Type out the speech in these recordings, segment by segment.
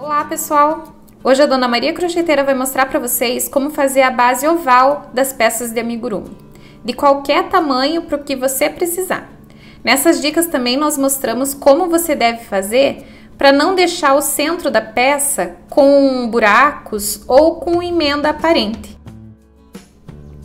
Olá pessoal! Hoje a Dona Maria Crocheteira vai mostrar para vocês como fazer a base oval das peças de amigurumi, de qualquer tamanho para o que você precisar. Nessas dicas também nós mostramos como você deve fazer para não deixar o centro da peça com buracos ou com emenda aparente.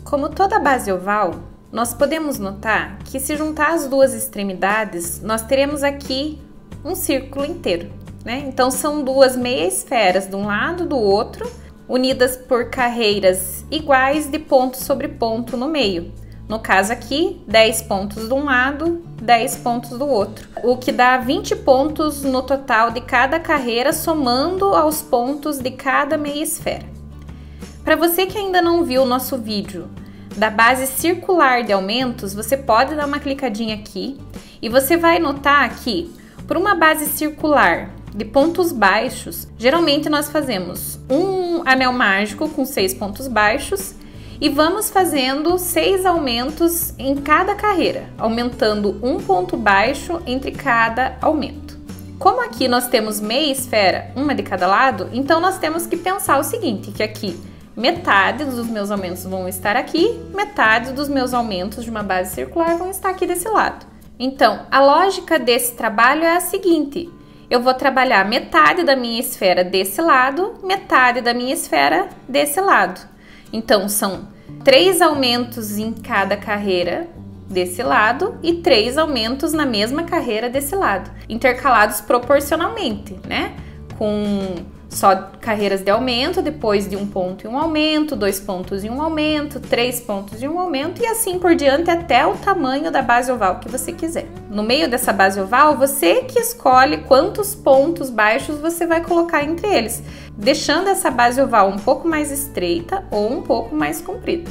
Como toda base oval, nós podemos notar que se juntar as duas extremidades, nós teremos aqui um círculo inteiro né? Então são duas meia esferas de um lado do outro, unidas por carreiras iguais de ponto sobre ponto no meio. No caso aqui, 10 pontos de um lado, 10 pontos do outro, o que dá 20 pontos no total de cada carreira, somando aos pontos de cada meia esfera. Para você que ainda não viu o nosso vídeo da base circular de aumentos, você pode dar uma clicadinha aqui e você vai notar que, por uma base circular de pontos baixos, geralmente nós fazemos um anel mágico com seis pontos baixos e vamos fazendo seis aumentos em cada carreira, aumentando um ponto baixo entre cada aumento. Como aqui nós temos meia esfera, uma de cada lado, então nós temos que pensar o seguinte, que aqui metade dos meus aumentos vão estar aqui, metade dos meus aumentos de uma base circular vão estar aqui desse lado. Então, a lógica desse trabalho é a seguinte, eu vou trabalhar metade da minha esfera desse lado, metade da minha esfera desse lado. Então, são três aumentos em cada carreira desse lado e três aumentos na mesma carreira desse lado, intercalados proporcionalmente, né? Com só carreiras de aumento, depois de um ponto e um aumento, dois pontos e um aumento, três pontos e um aumento e assim por diante até o tamanho da base oval que você quiser. No meio dessa base oval, você que escolhe quantos pontos baixos você vai colocar entre eles, deixando essa base oval um pouco mais estreita ou um pouco mais comprida.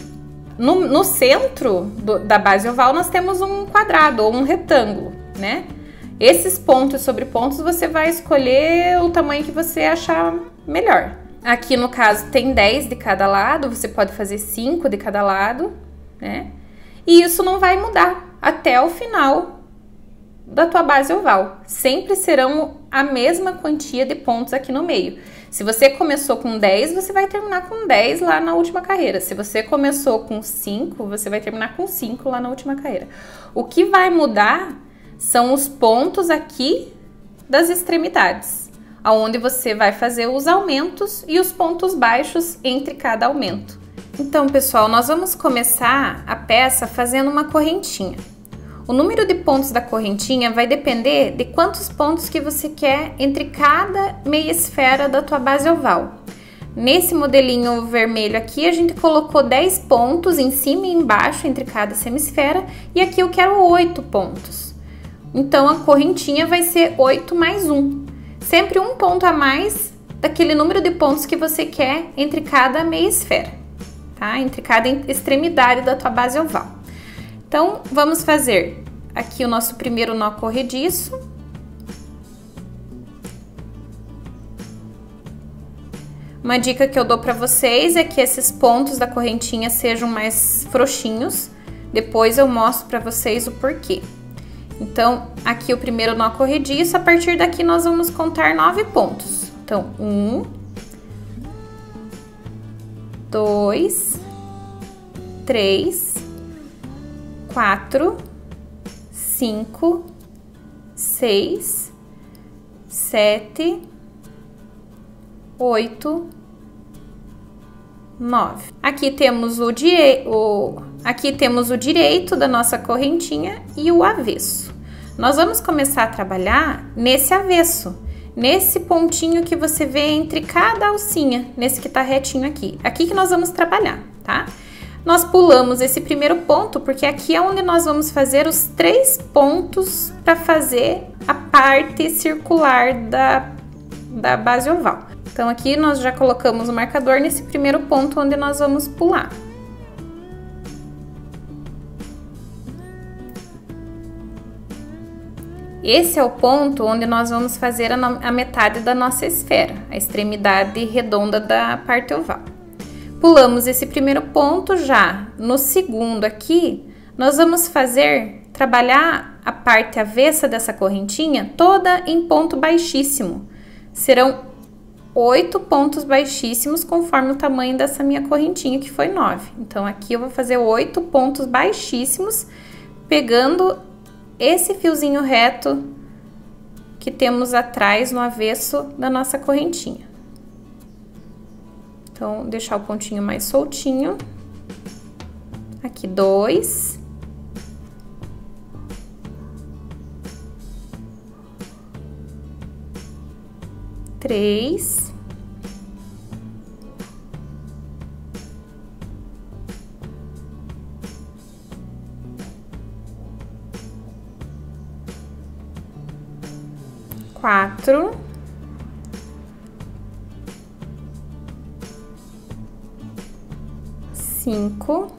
No, no centro do, da base oval, nós temos um quadrado ou um retângulo, né? Esses pontos sobre pontos você vai escolher o tamanho que você achar melhor. Aqui no caso tem 10 de cada lado, você pode fazer 5 de cada lado, né? E isso não vai mudar até o final da tua base oval. Sempre serão a mesma quantia de pontos aqui no meio. Se você começou com 10, você vai terminar com 10 lá na última carreira. Se você começou com 5, você vai terminar com 5 lá na última carreira. O que vai mudar são os pontos aqui das extremidades, aonde você vai fazer os aumentos e os pontos baixos entre cada aumento. Então, pessoal, nós vamos começar a peça fazendo uma correntinha. O número de pontos da correntinha vai depender de quantos pontos que você quer entre cada meia esfera da tua base oval. Nesse modelinho vermelho aqui, a gente colocou 10 pontos em cima e embaixo entre cada semisfera, e aqui eu quero 8 pontos. Então, a correntinha vai ser 8 mais 1. Sempre um ponto a mais daquele número de pontos que você quer entre cada meia esfera, tá? Entre cada extremidade da tua base oval. Então, vamos fazer aqui o nosso primeiro nó corrediço. Uma dica que eu dou para vocês é que esses pontos da correntinha sejam mais frouxinhos. Depois eu mostro para vocês o porquê. Então, aqui o primeiro nó corrediço, a partir daqui nós vamos contar nove pontos. Então, um, dois, três, quatro, cinco, seis, sete, oito, nove. Aqui temos o, o, aqui temos o direito da nossa correntinha e o avesso. Nós vamos começar a trabalhar nesse avesso, nesse pontinho que você vê entre cada alcinha, nesse que tá retinho aqui. Aqui que nós vamos trabalhar, tá? Nós pulamos esse primeiro ponto, porque aqui é onde nós vamos fazer os três pontos para fazer a parte circular da, da base oval. Então, aqui nós já colocamos o marcador nesse primeiro ponto onde nós vamos pular. Esse é o ponto onde nós vamos fazer a, a metade da nossa esfera, a extremidade redonda da parte oval. Pulamos esse primeiro ponto já. No segundo aqui, nós vamos fazer, trabalhar a parte avessa dessa correntinha toda em ponto baixíssimo. Serão oito pontos baixíssimos conforme o tamanho dessa minha correntinha, que foi nove. Então, aqui eu vou fazer oito pontos baixíssimos, pegando esse fiozinho reto que temos atrás no avesso da nossa correntinha. Então, deixar o pontinho mais soltinho. Aqui, dois. Três. Quatro. Cinco.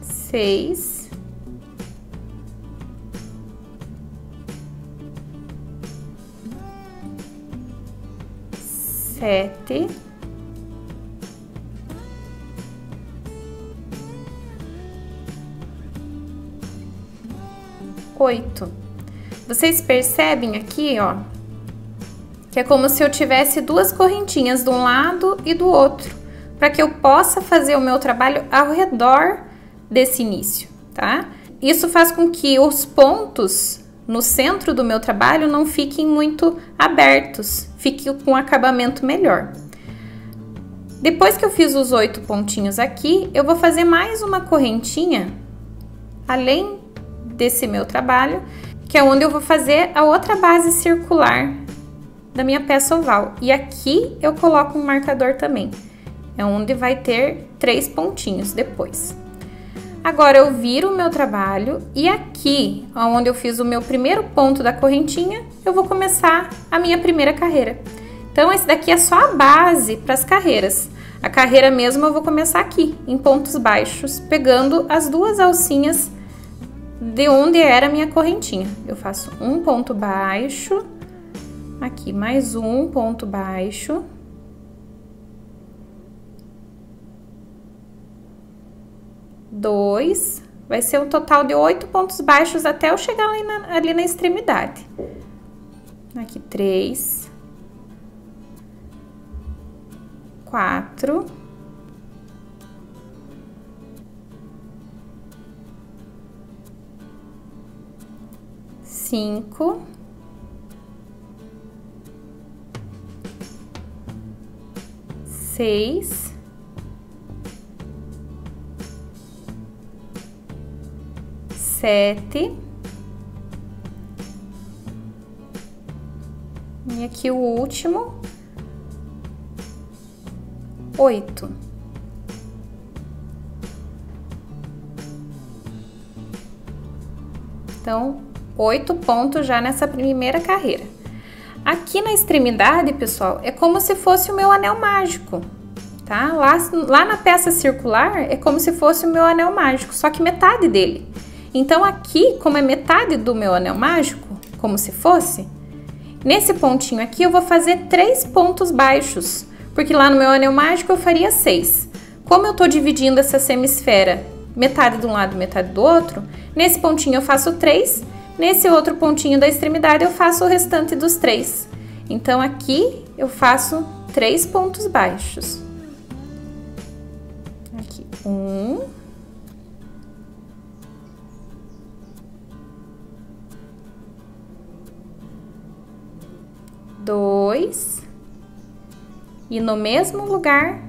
Seis. Sete. Oito. Vocês percebem aqui, ó, que é como se eu tivesse duas correntinhas de um lado e do outro, para que eu possa fazer o meu trabalho ao redor desse início, tá? Isso faz com que os pontos no centro do meu trabalho não fiquem muito abertos, fique com um acabamento melhor. Depois que eu fiz os oito pontinhos aqui, eu vou fazer mais uma correntinha, além desse meu trabalho, que é onde eu vou fazer a outra base circular da minha peça oval. E aqui eu coloco um marcador também, é onde vai ter três pontinhos depois. Agora eu viro o meu trabalho e aqui, onde eu fiz o meu primeiro ponto da correntinha, eu vou começar a minha primeira carreira. Então esse daqui é só a base para as carreiras. A carreira mesmo eu vou começar aqui, em pontos baixos, pegando as duas alcinhas de onde era a minha correntinha. Eu faço um ponto baixo, aqui mais um ponto baixo, dois, vai ser um total de oito pontos baixos até eu chegar ali na, ali na extremidade. Aqui, três, quatro, cinco, seis, sete. E aqui o último, oito. Então, oito pontos já nessa primeira carreira. Aqui na extremidade, pessoal, é como se fosse o meu anel mágico, tá? Lá, lá na peça circular é como se fosse o meu anel mágico, só que metade dele. Então aqui, como é metade do meu anel mágico, como se fosse, nesse pontinho aqui eu vou fazer três pontos baixos, porque lá no meu anel mágico eu faria seis. Como eu tô dividindo essa semisfera metade de um lado metade do outro, nesse pontinho eu faço três, nesse outro pontinho da extremidade eu faço o restante dos três. Então aqui eu faço três pontos baixos. Aqui, um, dois e no mesmo lugar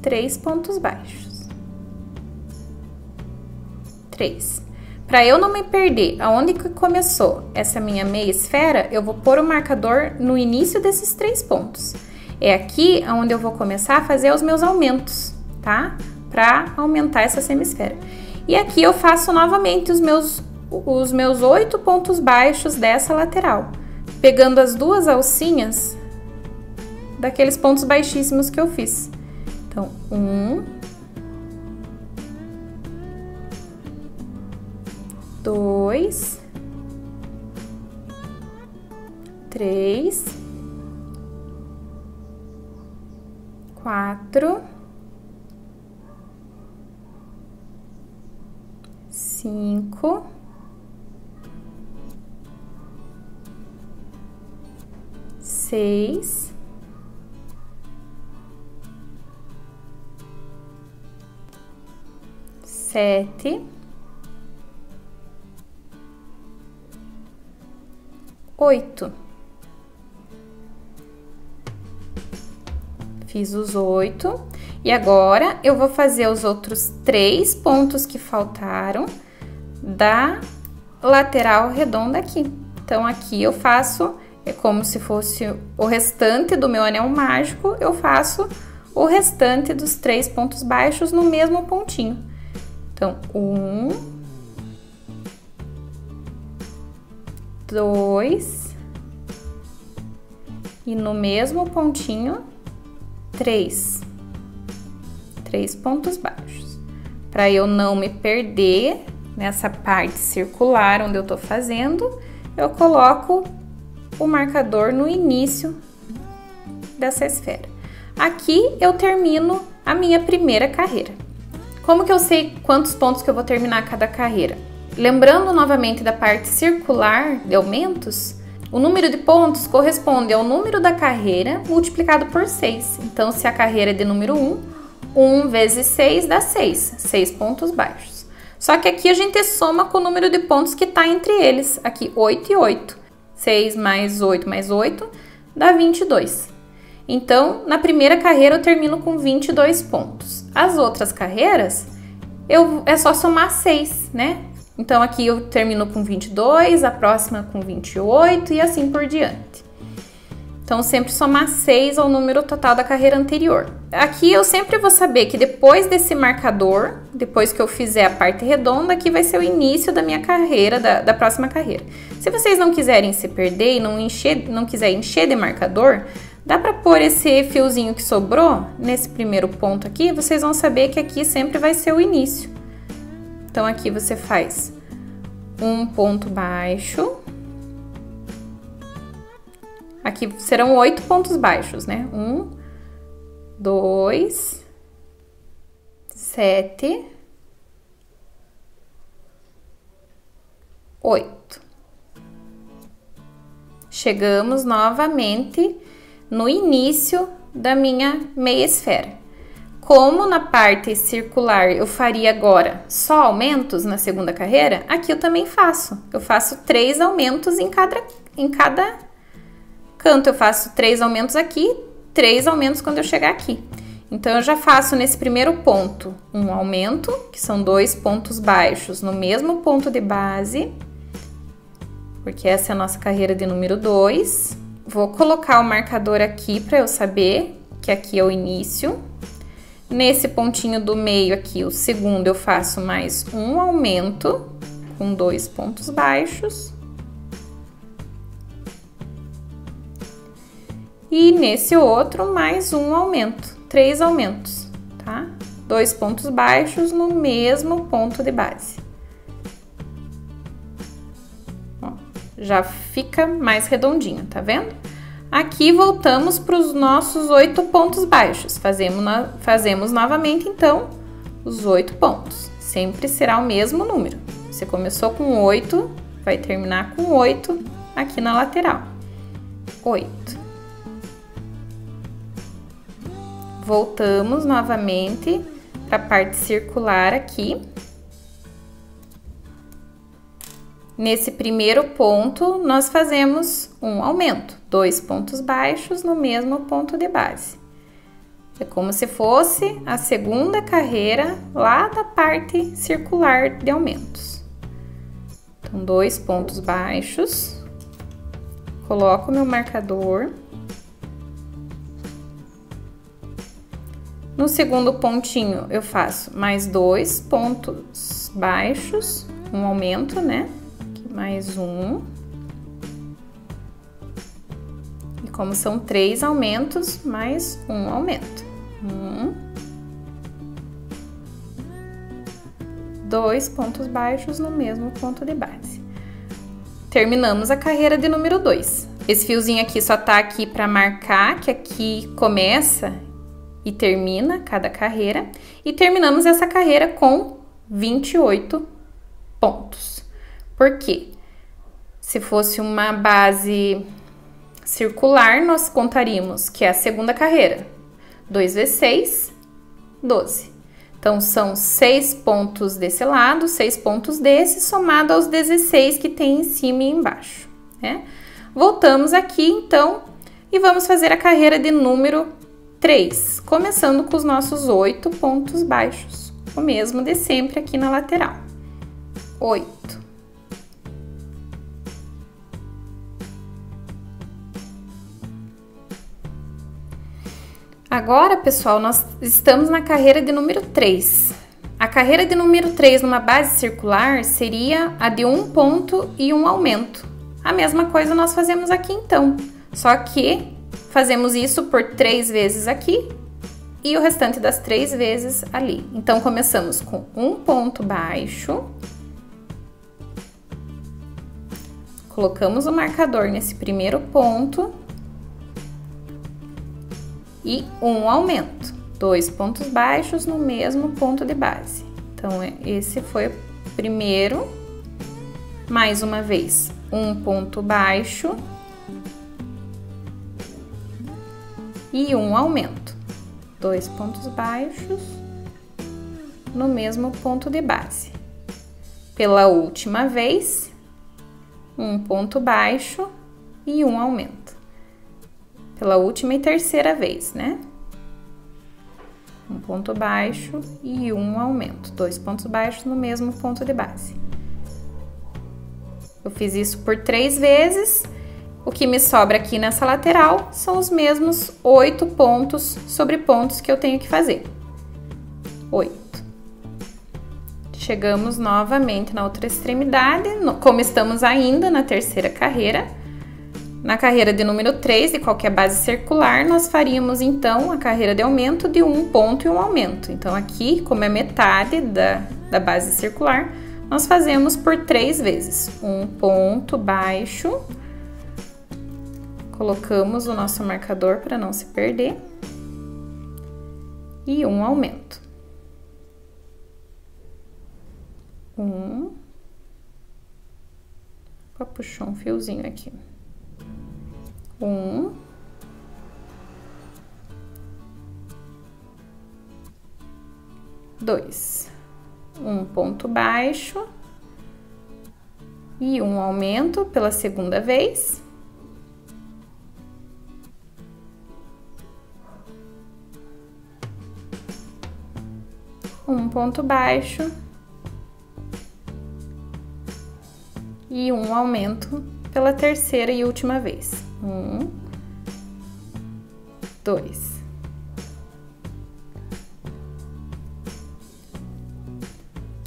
três pontos baixos. Três. Para eu não me perder aonde que começou essa minha meia esfera, eu vou pôr o marcador no início desses três pontos. É aqui onde eu vou começar a fazer os meus aumentos, tá? Para aumentar essa semisfera. E aqui eu faço novamente os meus os meus oito pontos baixos dessa lateral pegando as duas alcinhas daqueles pontos baixíssimos que eu fiz. Então, um, dois, três, quatro, cinco, seis, sete. Oito. Fiz os oito. E agora, eu vou fazer os outros três pontos que faltaram da lateral redonda aqui. Então, aqui eu faço, é como se fosse o restante do meu anel mágico, eu faço o restante dos três pontos baixos no mesmo pontinho. Então, um, dois, e no mesmo pontinho, três. Três pontos baixos. Para eu não me perder nessa parte circular onde eu tô fazendo, eu coloco o marcador no início dessa esfera. Aqui eu termino a minha primeira carreira. Como que eu sei quantos pontos que eu vou terminar cada carreira? Lembrando novamente da parte circular de aumentos, o número de pontos corresponde ao número da carreira multiplicado por 6. Então, se a carreira é de número 1, 1 vezes 6 dá 6, 6 pontos baixos. Só que aqui a gente soma com o número de pontos que está entre eles. Aqui, 8 e 8. 6 mais 8 mais 8 dá 22. Então, na primeira carreira eu termino com 22 pontos. As outras carreiras, eu, é só somar 6, né? Então, aqui eu termino com 22, a próxima com 28 e assim por diante. Então, sempre somar 6 ao número total da carreira anterior. Aqui eu sempre vou saber que depois desse marcador, depois que eu fizer a parte redonda, aqui vai ser o início da minha carreira, da, da próxima carreira. Se vocês não quiserem se perder e não, encher, não quiser encher de marcador, dá para pôr esse fiozinho que sobrou nesse primeiro ponto aqui, vocês vão saber que aqui sempre vai ser o início. Então, aqui você faz um ponto baixo, Aqui serão oito pontos baixos, né? Um, dois, sete, oito. Chegamos novamente no início da minha meia esfera. Como na parte circular eu faria agora só aumentos na segunda carreira, aqui eu também faço. Eu faço três aumentos em cada, em cada canto. Eu faço três aumentos aqui, três aumentos quando eu chegar aqui. Então, eu já faço nesse primeiro ponto um aumento, que são dois pontos baixos no mesmo ponto de base, porque essa é a nossa carreira de número 2. Vou colocar o marcador aqui para eu saber que aqui é o início. Nesse pontinho do meio aqui, o segundo, eu faço mais um aumento com dois pontos baixos. E nesse outro, mais um aumento, três aumentos, tá? Dois pontos baixos no mesmo ponto de base. Ó, já fica mais redondinho, tá vendo? Aqui voltamos para os nossos oito pontos baixos. Fazemos, na, fazemos novamente, então, os oito pontos. Sempre será o mesmo número. Você começou com oito, vai terminar com oito aqui na lateral. Oito. voltamos novamente para a parte circular aqui. Nesse primeiro ponto, nós fazemos um aumento, dois pontos baixos no mesmo ponto de base. É como se fosse a segunda carreira lá da parte circular de aumentos. Então, dois pontos baixos, coloco meu marcador. No segundo pontinho, eu faço mais dois pontos baixos, um aumento, né? mais um. Como são três aumentos, mais um aumento. Um. Dois pontos baixos no mesmo ponto de base. Terminamos a carreira de número 2. Esse fiozinho aqui só tá aqui para marcar que aqui começa e termina cada carreira. E terminamos essa carreira com 28 pontos. Por quê? Se fosse uma base circular, nós contaríamos que é a segunda carreira. 2 vezes 6, 12. Então, são 6 pontos desse lado, 6 pontos desse, somado aos 16 que tem em cima e embaixo, né? Voltamos aqui, então, e vamos fazer a carreira de número 3, começando com os nossos 8 pontos baixos, o mesmo de sempre aqui na lateral. 8. Agora, pessoal, nós estamos na carreira de número 3. A carreira de número 3 numa base circular seria a de um ponto e um aumento. A mesma coisa nós fazemos aqui então, só que fazemos isso por três vezes aqui e o restante das três vezes ali. Então, começamos com um ponto baixo, colocamos o marcador nesse primeiro ponto e um aumento, dois pontos baixos no mesmo ponto de base. Então, é, esse foi o primeiro, mais uma vez, um ponto baixo e um aumento, dois pontos baixos no mesmo ponto de base. Pela última vez, um ponto baixo e um aumento pela última e terceira vez, né? Um ponto baixo e um aumento, dois pontos baixos no mesmo ponto de base. Eu fiz isso por três vezes. O que me sobra aqui nessa lateral são os mesmos oito pontos sobre pontos que eu tenho que fazer. Oito. Chegamos novamente na outra extremidade, como estamos ainda na terceira carreira, na carreira de número 3 de qualquer base circular, nós faríamos então a carreira de aumento de um ponto e um aumento. Então, aqui, como é metade da, da base circular, nós fazemos por três vezes. Um ponto baixo, colocamos o nosso marcador para não se perder, e um aumento. Um. Puxou um fiozinho aqui um, dois, um ponto baixo e um aumento pela segunda vez. Um ponto baixo e um aumento pela terceira e última vez. Um, dois.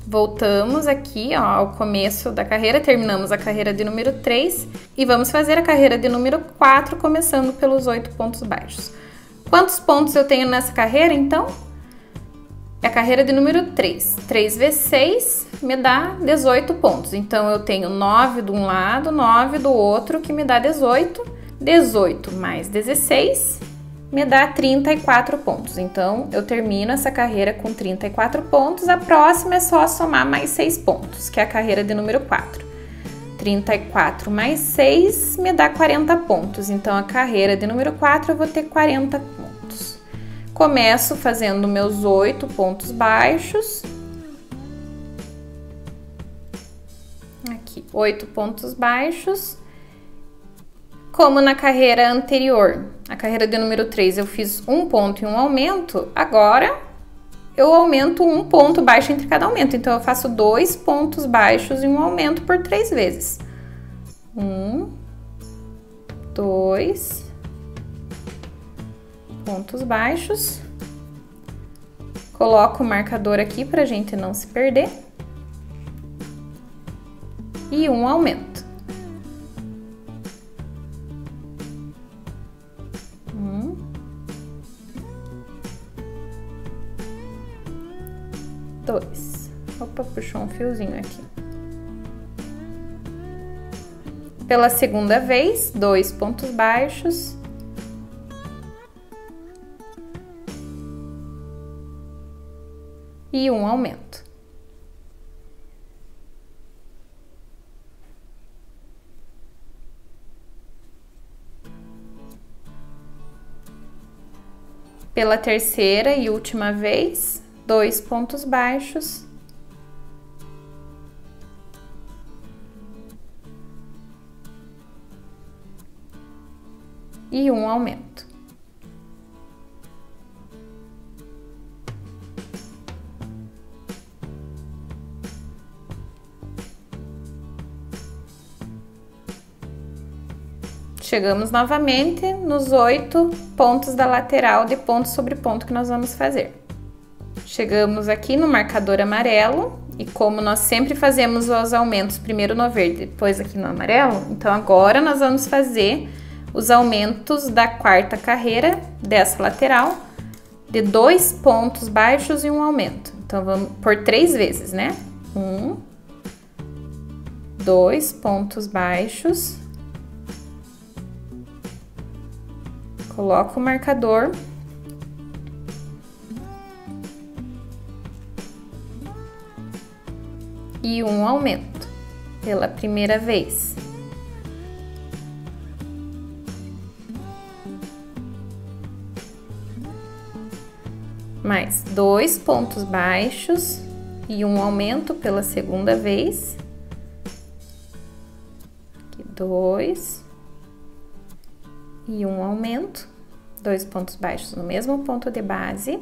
Voltamos aqui ó, ao começo da carreira, terminamos a carreira de número 3 e vamos fazer a carreira de número 4, começando pelos oito pontos baixos. Quantos pontos eu tenho nessa carreira, então? É a carreira de número 3. 3 vezes 6 me dá 18 pontos. Então, eu tenho 9 de um lado, 9 do outro, que me dá 18. 18 mais 16 me dá 34 pontos. Então, eu termino essa carreira com 34 pontos. A próxima é só somar mais 6 pontos, que é a carreira de número 4. 34 mais 6 me dá 40 pontos. Então, a carreira de número 4 eu vou ter 40 pontos. Começo fazendo meus 8 pontos baixos. Aqui, 8 pontos baixos como na carreira anterior, a carreira de número 3, eu fiz um ponto e um aumento, agora eu aumento um ponto baixo entre cada aumento. Então, eu faço dois pontos baixos e um aumento por três vezes. Um, dois pontos baixos. Coloco o marcador aqui para a gente não se perder. E um aumento. dois. Opa, puxou um fiozinho aqui. Pela segunda vez, dois pontos baixos. E um aumento. Pela terceira e última vez, dois pontos baixos. E um aumento. Chegamos novamente nos oito pontos da lateral de ponto sobre ponto que nós vamos fazer. Chegamos aqui no marcador amarelo e como nós sempre fazemos os aumentos primeiro no verde, depois aqui no amarelo, então agora nós vamos fazer os aumentos da quarta carreira dessa lateral de dois pontos baixos e um aumento. Então vamos por três vezes, né? Um, dois pontos baixos Coloco o marcador. E um aumento pela primeira vez. Mais dois pontos baixos e um aumento pela segunda vez. Aqui, dois e um aumento, dois pontos baixos no mesmo ponto de base.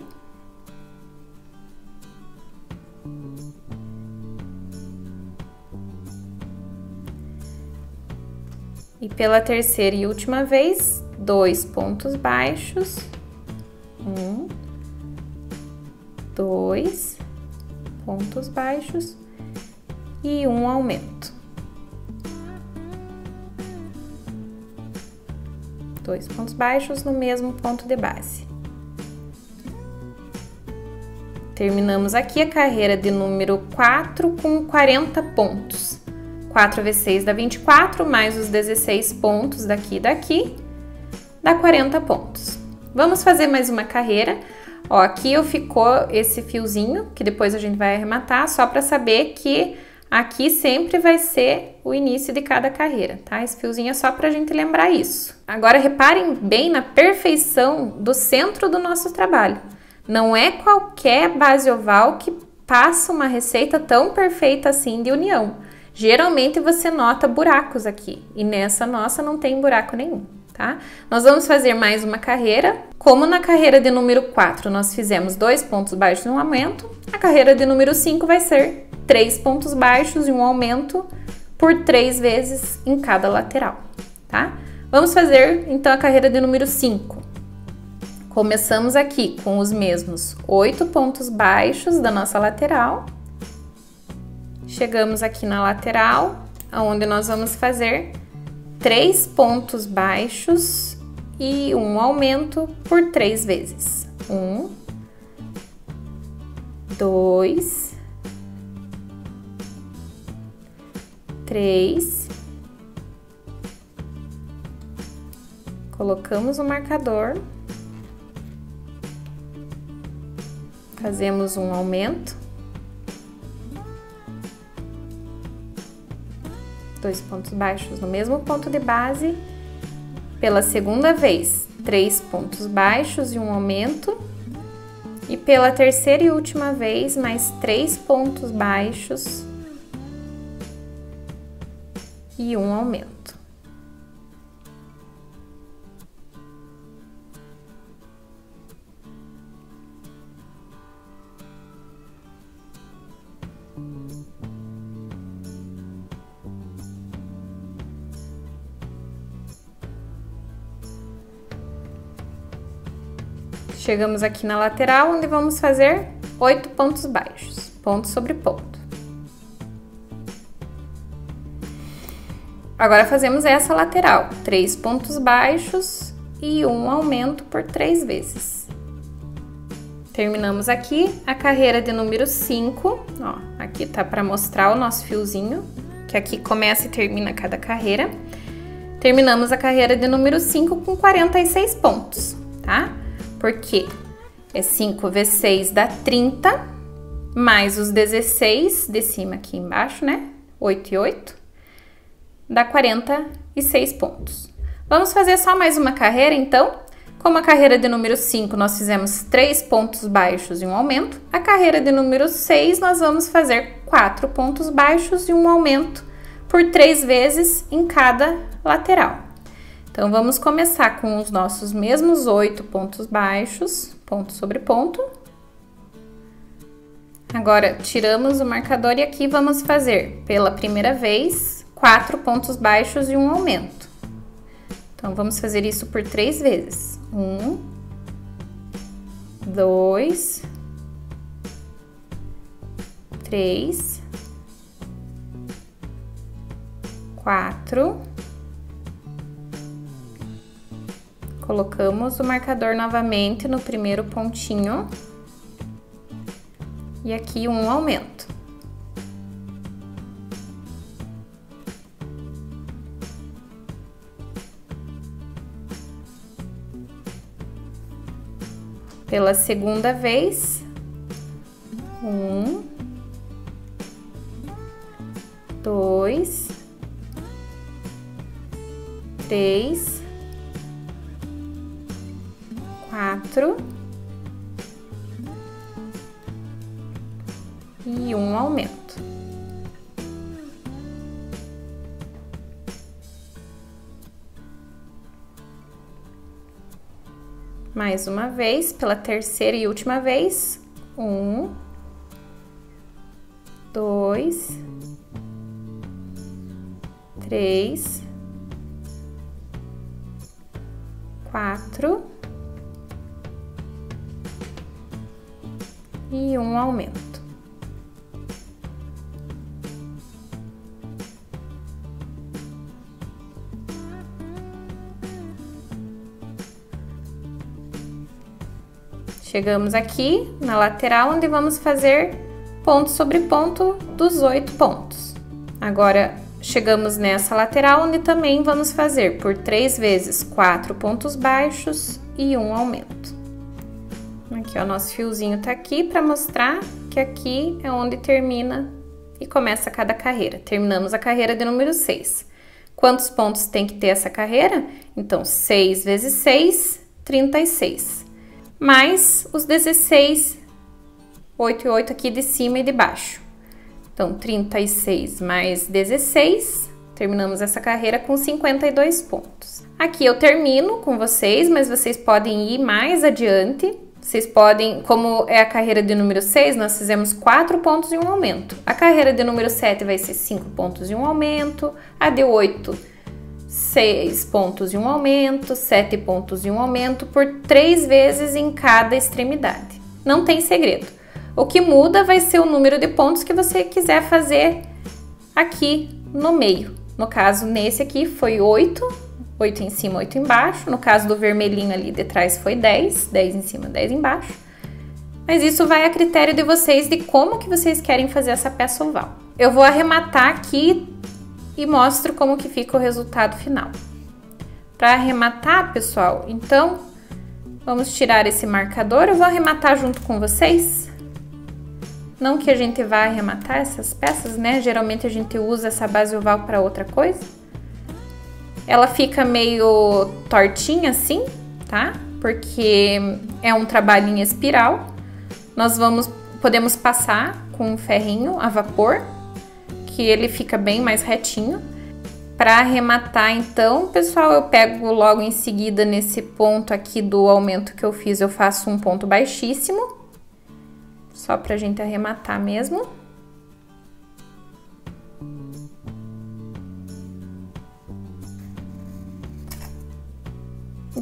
E pela terceira e última vez, dois pontos baixos, um, dois pontos baixos e um aumento. dois pontos baixos no mesmo ponto de base. Terminamos aqui a carreira de número 4 com 40 pontos. 4 vezes 6 dá 24, mais os 16 pontos daqui e daqui, dá 40 pontos. Vamos fazer mais uma carreira. Ó, aqui eu ficou esse fiozinho, que depois a gente vai arrematar, só para saber que Aqui sempre vai ser o início de cada carreira, tá? Esse fiozinho é só para a gente lembrar isso. Agora reparem bem na perfeição do centro do nosso trabalho. Não é qualquer base oval que passa uma receita tão perfeita assim de união. Geralmente você nota buracos aqui e nessa nossa não tem buraco nenhum, tá? Nós vamos fazer mais uma carreira. Como na carreira de número 4 nós fizemos dois pontos baixos no aumento, a carreira de número 5 vai ser três pontos baixos e um aumento por três vezes em cada lateral, tá? Vamos fazer então a carreira de número 5. Começamos aqui com os mesmos oito pontos baixos da nossa lateral. Chegamos aqui na lateral, onde nós vamos fazer três pontos baixos e um aumento por três vezes. Um, dois, três. Colocamos o marcador. Fazemos um aumento. Dois pontos baixos no mesmo ponto de base. Pela segunda vez, três pontos baixos e um aumento. E pela terceira e última vez, mais três pontos baixos e um aumento. Chegamos aqui na lateral, onde vamos fazer oito pontos baixos, ponto sobre ponto. Agora fazemos essa lateral, três pontos baixos e um aumento por três vezes. Terminamos aqui a carreira de número 5, ó, aqui tá para mostrar o nosso fiozinho, que aqui começa e termina cada carreira. Terminamos a carreira de número 5 com 46 pontos, tá? Porque é 5 vezes 6 dá 30, mais os 16 de cima aqui embaixo, né? 8 e 8 dá 46 pontos. Vamos fazer só mais uma carreira, então? Como a carreira de número 5 nós fizemos três pontos baixos e um aumento, a carreira de número 6 nós vamos fazer quatro pontos baixos e um aumento por três vezes em cada lateral. Então, vamos começar com os nossos mesmos oito pontos baixos, ponto sobre ponto. Agora, tiramos o marcador e aqui vamos fazer, pela primeira vez, quatro pontos baixos e um aumento. Então, vamos fazer isso por três vezes. Um, dois, três, quatro Colocamos o marcador novamente no primeiro pontinho. E aqui um aumento. Pela segunda vez, um, dois, três, quatro e um aumento. Mais uma vez, pela terceira e última vez, um, dois, três, quatro e um aumento. Chegamos aqui na lateral, onde vamos fazer ponto sobre ponto dos oito pontos. Agora, chegamos nessa lateral, onde também vamos fazer por três vezes quatro pontos baixos e um aumento. Aqui, ó, nosso fiozinho tá aqui para mostrar que aqui é onde termina e começa cada carreira. Terminamos a carreira de número 6. Quantos pontos tem que ter essa carreira? Então, 6 vezes 6, 36. Mais os 16, 8 e 8 aqui de cima e de baixo. Então, 36 mais 16, terminamos essa carreira com 52 pontos. Aqui eu termino com vocês, mas vocês podem ir mais adiante vocês podem, como é a carreira de número 6, nós fizemos 4 pontos e um aumento. A carreira de número 7 vai ser 5 pontos e um aumento. A de 8, 6 pontos e um aumento, 7 pontos e um aumento, por 3 vezes em cada extremidade. Não tem segredo. O que muda vai ser o número de pontos que você quiser fazer aqui no meio. No caso, nesse aqui foi 8 8 em cima, 8 embaixo. No caso do vermelhinho ali de trás foi 10, 10 em cima, 10 embaixo. Mas isso vai a critério de vocês de como que vocês querem fazer essa peça oval. Eu vou arrematar aqui e mostro como que fica o resultado final. Para arrematar, pessoal, então, vamos tirar esse marcador. Eu vou arrematar junto com vocês. Não que a gente vá arrematar essas peças, né? Geralmente a gente usa essa base oval para outra coisa. Ela fica meio tortinha assim, tá? Porque é um trabalho em espiral. Nós vamos, podemos passar com um ferrinho a vapor, que ele fica bem mais retinho. Para arrematar, então, pessoal, eu pego logo em seguida nesse ponto aqui do aumento que eu fiz, eu faço um ponto baixíssimo, só pra gente arrematar mesmo.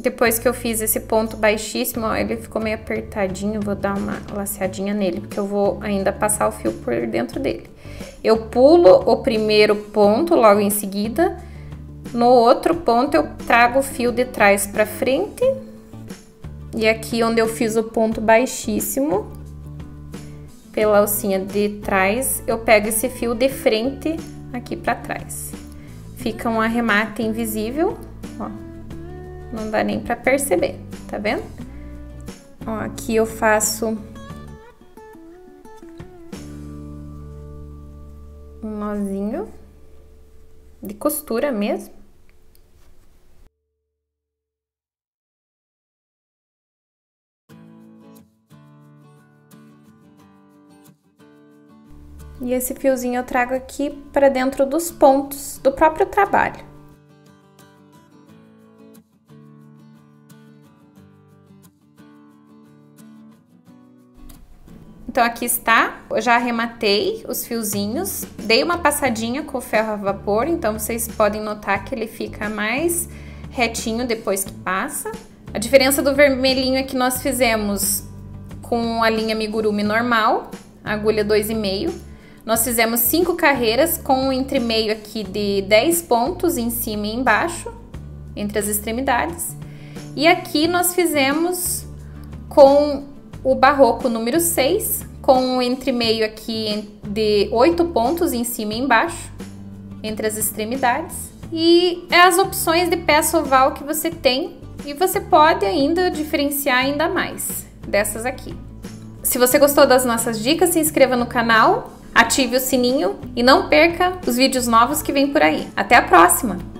Depois que eu fiz esse ponto baixíssimo, ó, ele ficou meio apertadinho, vou dar uma laceadinha nele, porque eu vou ainda passar o fio por dentro dele. Eu pulo o primeiro ponto logo em seguida, no outro ponto eu trago o fio de trás para frente, e aqui onde eu fiz o ponto baixíssimo, pela alcinha de trás, eu pego esse fio de frente aqui para trás. Fica um arremate invisível, ó não dá nem pra perceber, tá vendo? Ó, aqui eu faço um nozinho de costura mesmo. E esse fiozinho eu trago aqui para dentro dos pontos do próprio trabalho. Então aqui está, eu já arrematei os fiozinhos, dei uma passadinha com o ferro a vapor, então vocês podem notar que ele fica mais retinho depois que passa. A diferença do vermelhinho é que nós fizemos com a linha amigurumi normal, agulha 2,5. Nós fizemos cinco carreiras com um entre meio aqui de 10 pontos em cima e embaixo, entre as extremidades. E aqui nós fizemos com o barroco número 6, com um entre meio aqui de 8 pontos em cima e embaixo, entre as extremidades. E é as opções de peça oval que você tem e você pode ainda diferenciar ainda mais dessas aqui. Se você gostou das nossas dicas, se inscreva no canal, ative o sininho e não perca os vídeos novos que vem por aí. Até a próxima!